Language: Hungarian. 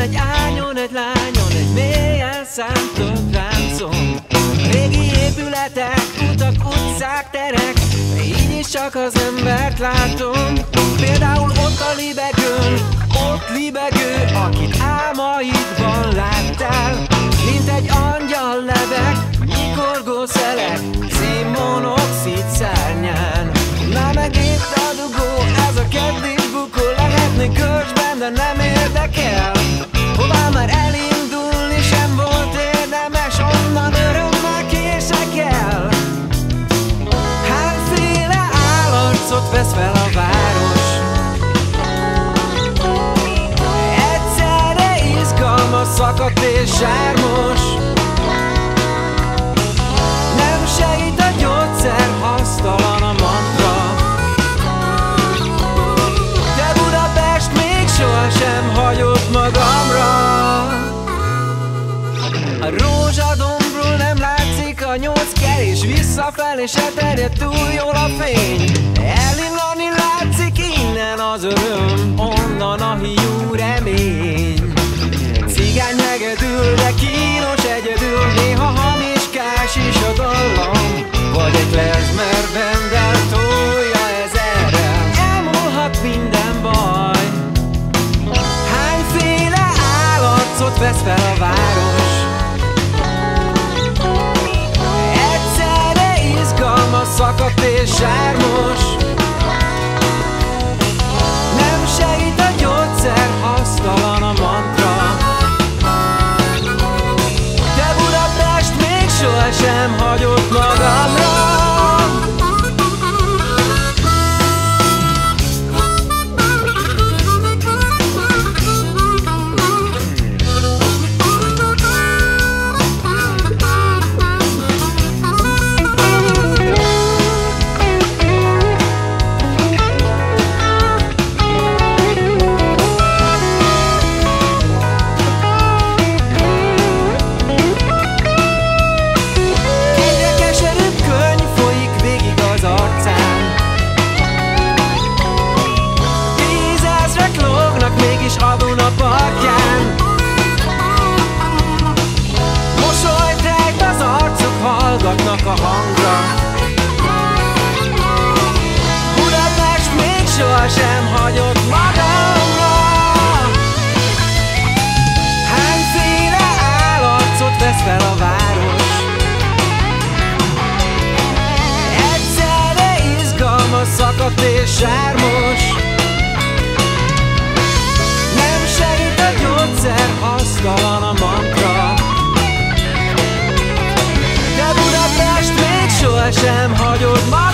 egy ányon, egy lányon, egy mélyen szántott ráncon. Régi épületek, utak, utcák, terek Így is csak az embert látom. Például ott a libegőn, ott libegő Akit álmaidban fel a város. Egyszerre izgalmas, szakadt és sármos. Nem segít a gyógyszer, hasztalan a mantra. De Budapest még sohasem hagyott magamra. A rózsadombról nem látszik a nyolc kerés Visszafelé se terjed túl jól a fény az öröm Onnan a hiú remény. Cigány megedül, de kínos egyedül Néha hamiskás is a dallam. Vagy egy klezmer bendel tolja ezerrel Elmúlhat minden baj. Hányféle állarcot vesz fel a város nem hagyott magamra. nyitott és sármos. Nem segít a gyógyszer, hasztalan a mantra De Budapest még sohasem hagyod már